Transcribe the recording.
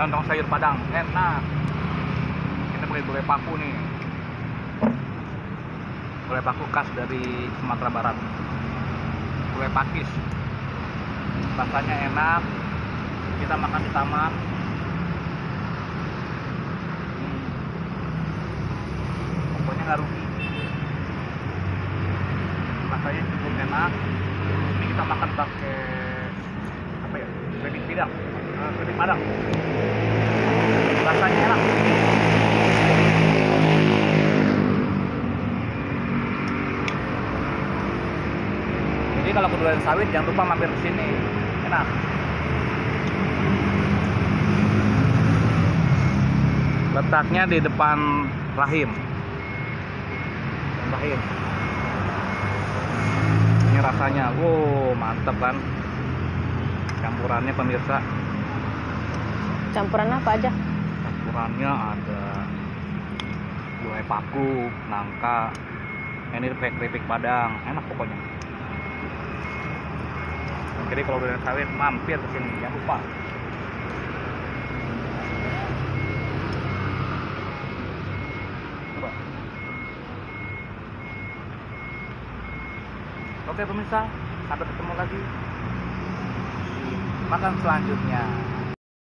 lontong sayur padang. Enak. Kita pakai gulai paku nih. Gulai paku khas dari Sumatera Barat. Gulai pakis. Rasanya enak. Kita makan di taman. Hmm. pokoknya nggak rugi. Rasanya cukup enak. Ini kita makan pakai apa ya keripik pidang Eh, keripik padang rasanya enak jadi kalau ke Durian Sawit jangan lupa mampir ke sini. Enak. Letaknya di depan rahim. Rahim. Ini rasanya wow mantep kan? Campurannya pemirsa. Campuran apa aja? campurannya ada gulai paku nangka ini keripik padang. Enak pokoknya kalau udah sawit mampir ke sini jangan lupa. Oke pemirsa, sampai ketemu lagi makan selanjutnya.